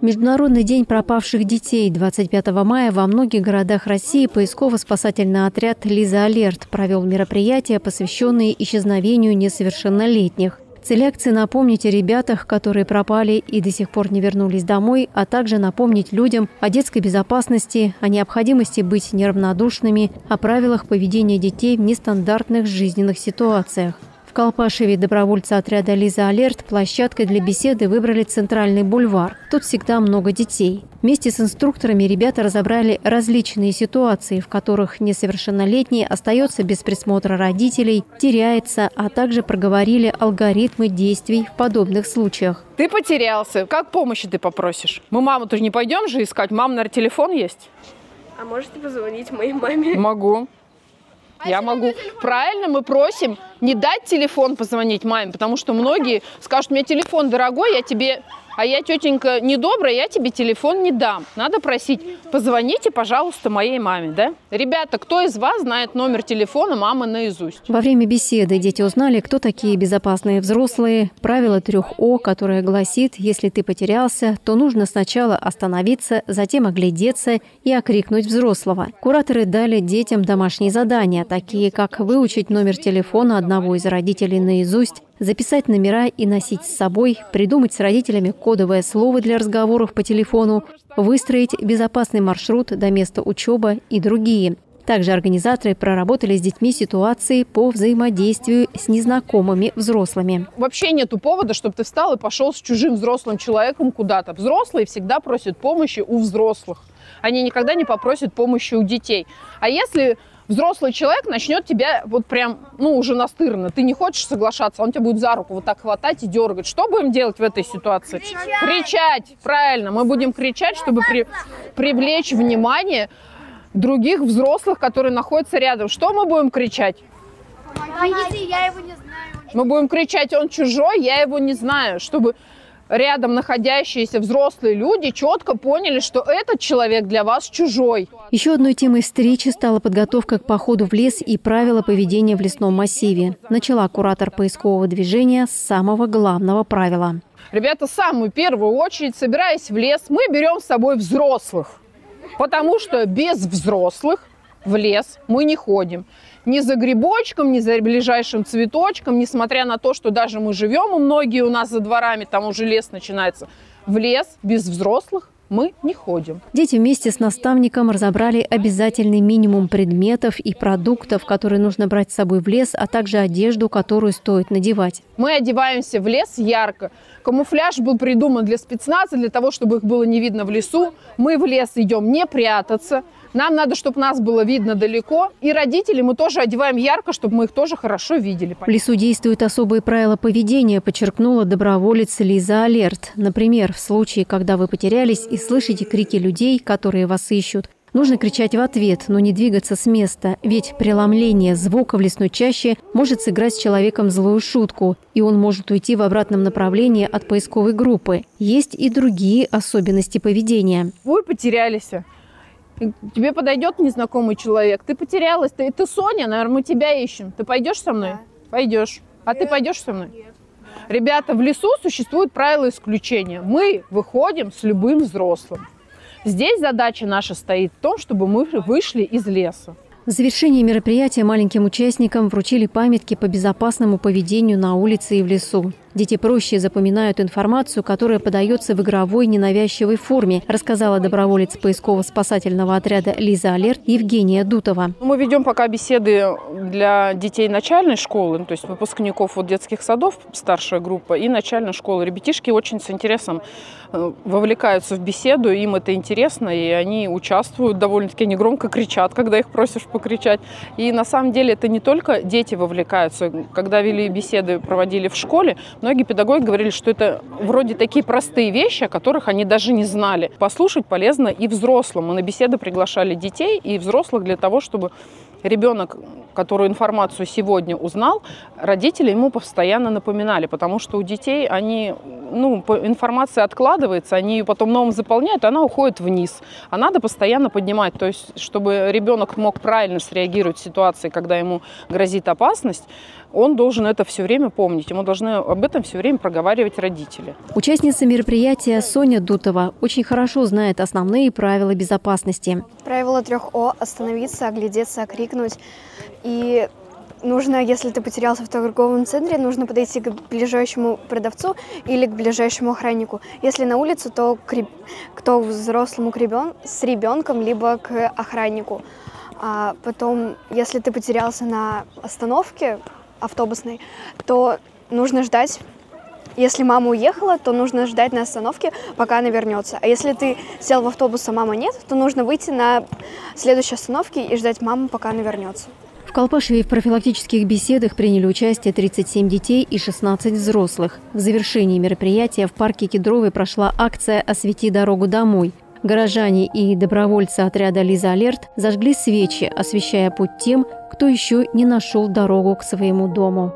Международный день пропавших детей 25 мая во многих городах России поисково-спасательный отряд «Лиза Алерт» провел мероприятия, посвященные исчезновению несовершеннолетних. Цель акции – напомнить о ребятах, которые пропали и до сих пор не вернулись домой, а также напомнить людям о детской безопасности, о необходимости быть неравнодушными, о правилах поведения детей в нестандартных жизненных ситуациях. В Колпашеве добровольцы отряда «Лиза Алерт» площадкой для беседы выбрали центральный бульвар. Тут всегда много детей. Вместе с инструкторами ребята разобрали различные ситуации, в которых несовершеннолетний остается без присмотра родителей, теряется, а также проговорили алгоритмы действий в подобных случаях. Ты потерялся. Как помощи ты попросишь? Мы маму тоже не пойдем же искать. Мам, наверное, телефон есть? А можете позвонить моей маме? Могу. Я могу. Правильно, мы просим не дать телефон позвонить маме, потому что многие скажут, у меня телефон дорогой, я тебе а я, тетенька, недобрая, я тебе телефон не дам. Надо просить, позвоните, пожалуйста, моей маме, да? Ребята, кто из вас знает номер телефона мамы наизусть? Во время беседы дети узнали, кто такие безопасные взрослые, правило трех О, которое гласит, если ты потерялся, то нужно сначала остановиться, затем оглядеться и окрикнуть взрослого. Кураторы дали детям домашние задания, такие как выучить номер телефона одного из родителей наизусть, записать номера и носить с собой, придумать с родителями кодовое слово для разговоров по телефону, выстроить безопасный маршрут до места учебы и другие. Также организаторы проработали с детьми ситуации по взаимодействию с незнакомыми взрослыми. Вообще нету повода, чтобы ты встал и пошел с чужим взрослым человеком куда-то. Взрослые всегда просят помощи у взрослых. Они никогда не попросят помощи у детей. А если взрослый человек начнет тебя вот прям, ну, уже настырно. Ты не хочешь соглашаться, он тебя будет за руку вот так хватать и дергать. Что будем делать в этой ситуации? Кричать! кричать правильно. Мы будем кричать, чтобы при, привлечь внимание других взрослых, которые находятся рядом. Что мы будем кричать? Помогите, я его не знаю. Мы будем кричать, он чужой, я его не знаю, чтобы рядом находящиеся взрослые люди четко поняли, что этот человек для вас чужой. Еще одной темой встречи стала подготовка к походу в лес и правила поведения в лесном массиве. Начала куратор поискового движения с самого главного правила. Ребята, самую первую очередь, собираясь в лес, мы берем с собой взрослых. Потому что без взрослых в лес мы не ходим ни за грибочком, ни за ближайшим цветочком, несмотря на то, что даже мы живем, и многие у нас за дворами, там уже лес начинается, в лес без взрослых мы не ходим. Дети вместе с наставником разобрали обязательный минимум предметов и продуктов, которые нужно брать с собой в лес, а также одежду, которую стоит надевать. Мы одеваемся в лес ярко. Камуфляж был придуман для спецназа, для того, чтобы их было не видно в лесу. Мы в лес идем не прятаться. Нам надо, чтобы нас было видно далеко. И родители мы тоже одеваем ярко, чтобы мы их тоже хорошо видели. В лесу действуют особые правила поведения, подчеркнула доброволец Лиза Алерт. Например, в случае, когда вы потерялись и слышите крики людей, которые вас ищут, Нужно кричать в ответ, но не двигаться с места, ведь преломление звука в лесной чаще может сыграть с человеком злую шутку, и он может уйти в обратном направлении от поисковой группы. Есть и другие особенности поведения. Вы потерялись. Тебе подойдет незнакомый человек. Ты потерялась, ты, ты Соня, наверное, мы тебя ищем. Ты пойдешь со мной? Да. Пойдешь. А Нет. ты пойдешь со мной? Нет. Ребята, в лесу существуют правила исключения. Мы выходим с любым взрослым. Здесь задача наша стоит в том, чтобы мы вышли из леса. В завершении мероприятия маленьким участникам вручили памятки по безопасному поведению на улице и в лесу. Дети проще запоминают информацию, которая подается в игровой ненавязчивой форме, рассказала доброволец поисково-спасательного отряда «Лиза Алерт» Евгения Дутова. Мы ведем пока беседы для детей начальной школы, ну, то есть выпускников вот детских садов, старшая группа, и начальной школы. Ребятишки очень с интересом э, вовлекаются в беседу, им это интересно, и они участвуют довольно-таки негромко кричат, когда их просишь покричать. И на самом деле это не только дети вовлекаются. Когда вели беседы, проводили в школе, Многие педагоги говорили, что это вроде такие простые вещи, о которых они даже не знали. Послушать полезно и взрослым. Мы на беседы приглашали детей и взрослых для того, чтобы ребенок которую информацию сегодня узнал, родители ему постоянно напоминали, потому что у детей они, ну, информация откладывается, они ее потом новым заполняют, она уходит вниз. А надо постоянно поднимать, то есть чтобы ребенок мог правильно среагировать в ситуации, когда ему грозит опасность, он должен это все время помнить. Ему должны об этом все время проговаривать родители. Участница мероприятия Соня Дутова очень хорошо знает основные правила безопасности. Правило трех О – остановиться, оглядеться, крикнуть. И нужно, если ты потерялся в торговом центре, нужно подойти к ближайшему продавцу или к ближайшему охраннику. Если на улице, то к, к взрослому к ребен, с ребенком, либо к охраннику. А потом, если ты потерялся на остановке, автобусной, то нужно ждать если мама уехала, то нужно ждать на остановке, пока она вернется. А если ты сел в автобус, а мама нет, то нужно выйти на следующей остановке и ждать маму, пока она вернется. В Колпашеве в профилактических беседах приняли участие 37 детей и 16 взрослых. В завершении мероприятия в парке Кедровой прошла акция «Освети дорогу домой». Горожане и добровольцы отряда «Лиза Алерт» зажгли свечи, освещая путь тем, кто еще не нашел дорогу к своему дому.